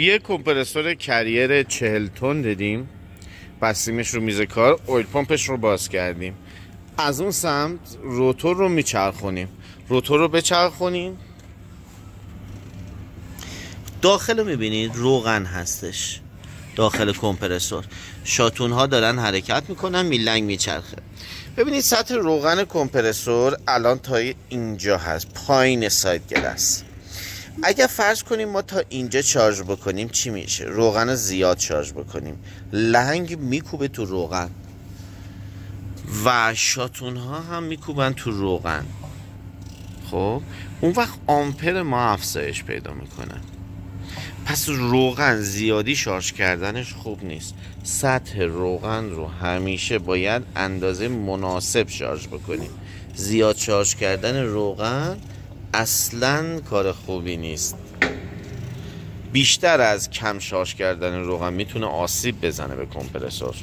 یه کمپرسور کریر چهل تن دیدیم. بستیمش رو میز کار اویل پمپش رو باز کردیم. از اون سمت روتور رو میچرخونیم. روتور رو بچرخونیم. داخل رو می‌بینید؟ روغن هستش. داخل کمپرسور. شاتون ها دارن حرکت می‌کنن میلنگ میچرخه. ببینید سطح روغن کمپرسور الان تا اینجا هست. پایین سایت گلس اگر فرض کنیم ما تا اینجا شارژ بکنیم چی میشه؟ روغن زیاد شارژ بکنیم. لنگ میکوبه تو روغن. و شاتون ها هم میکوبن تو روغن. خب؟ اون وقت آمپر ما افزایش پیدا می‌کنه. پس روغن زیادی شارژ کردنش خوب نیست. سطح روغن رو همیشه باید اندازه مناسب شارژ بکنیم. زیاد شارژ کردن روغن اصلا کار خوبی نیست. بیشتر از کم شارژ کردن روغن می‌تونه آسیب بزنه به کمپرسور.